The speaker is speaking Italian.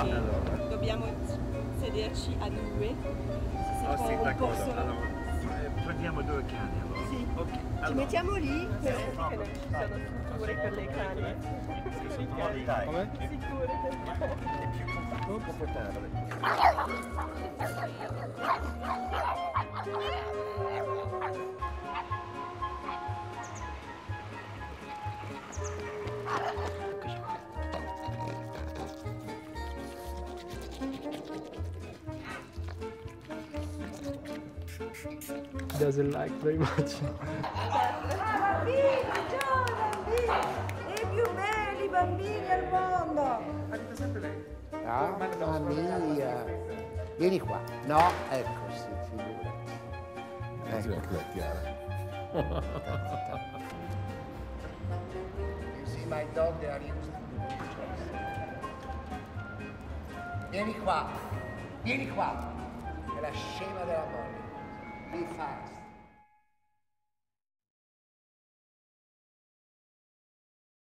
allora. dobbiamo sederci a due. Se si Oh, può sì, un po' d'accordo. solo- Allora, eh, prendiamo due cani allora. Sì. Ok, Ci allora. mettiamo lì? Sì, Che sì, non ci sono strutture per le cani. Sì, dai. Come? Sicure per le cani. È più confortabile. Doesn't like very much. Ah, bambini, ciao bambini! I più belli bambini al mondo! Ah, mamma mia. Vieni qua. No, ecco, sì, figurati. Ecco. You see my dog, they are used Vieni qua. Vieni qua. È la scema della moglie. Be fast.